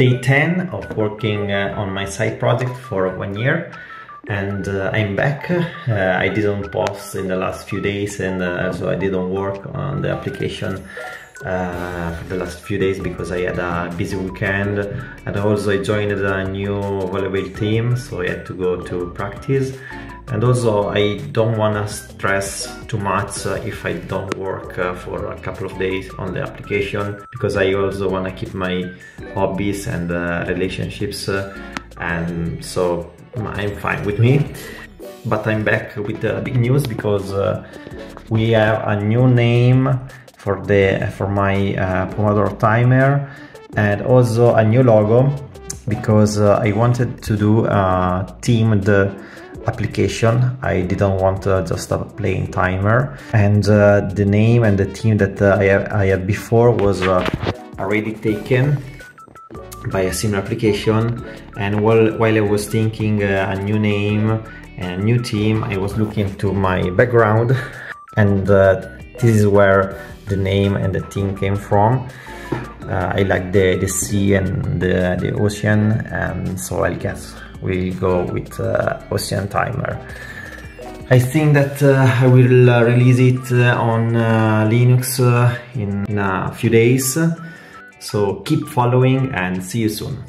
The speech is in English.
day 10 of working uh, on my side project for one year. And uh, I'm back. Uh, I didn't post in the last few days and uh, so I didn't work on the application uh, for the last few days because I had a busy weekend. And also I joined a new volleyball team so I had to go to practice and also I don't want to stress too much uh, if I don't work uh, for a couple of days on the application because I also want to keep my hobbies and uh, relationships uh, and so I'm fine with me. But I'm back with the big news because uh, we have a new name for the for my uh, Pomodoro timer and also a new logo because I wanted to do a themed application. I didn't want uh, just a plain timer. And uh, the name and the team that uh, I, have, I had before was uh, already taken by a similar application. And while, while I was thinking uh, a new name and a new team, I was looking to my background. And this is where the name and the team came from. I like the, the sea and the, the ocean, and so I guess we go with uh, Ocean Timer. I think that uh, I will uh, release it uh, on uh, Linux uh, in, in a few days. So keep following and see you soon.